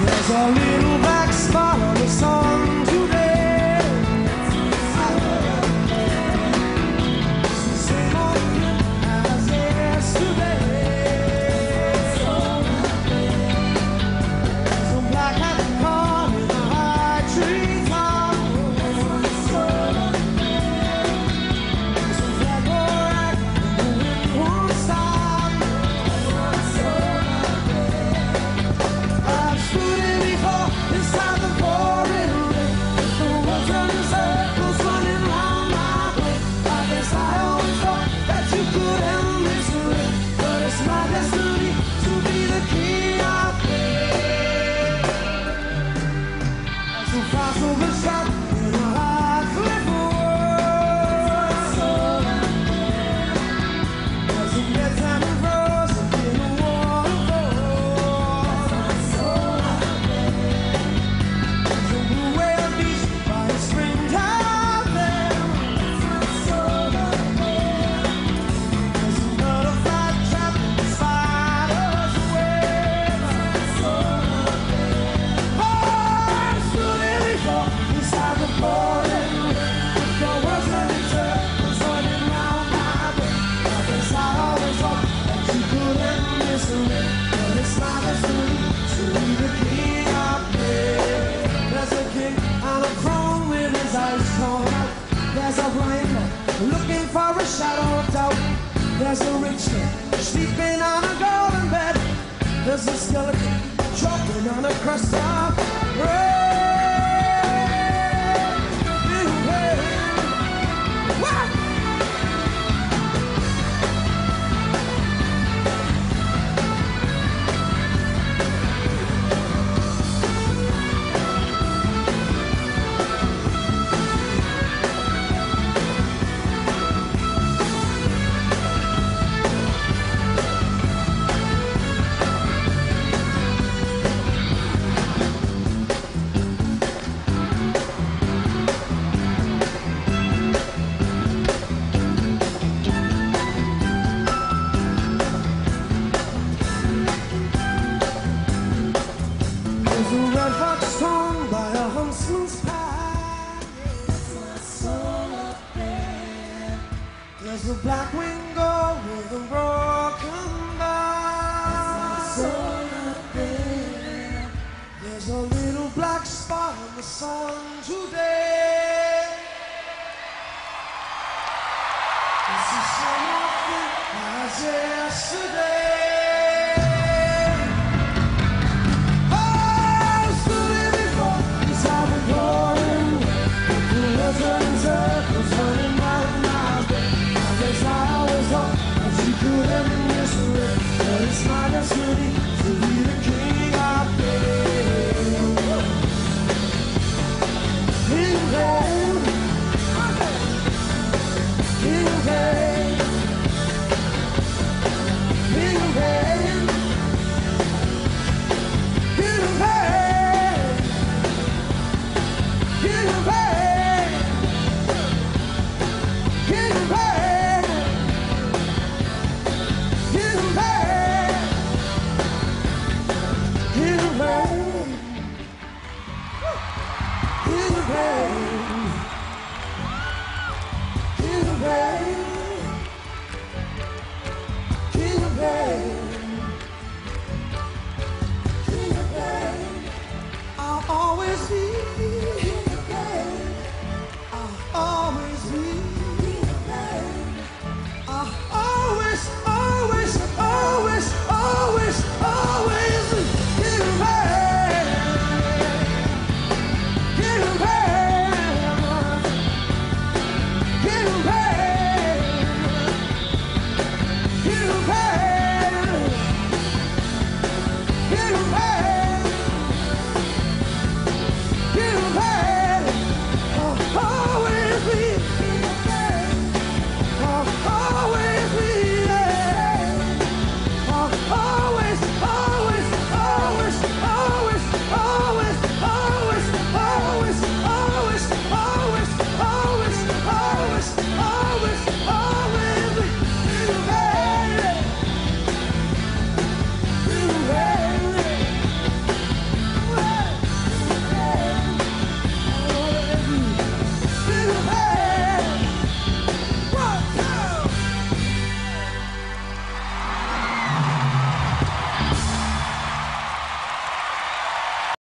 There's a little black spot on the sun. for a shadow of doubt. There's a rich man sleeping on a golden bed. There's a skeleton dropping on a crust of bread. the blackwing go with a broken bow? There's a little black spot on the sun today. This is something as yesterday.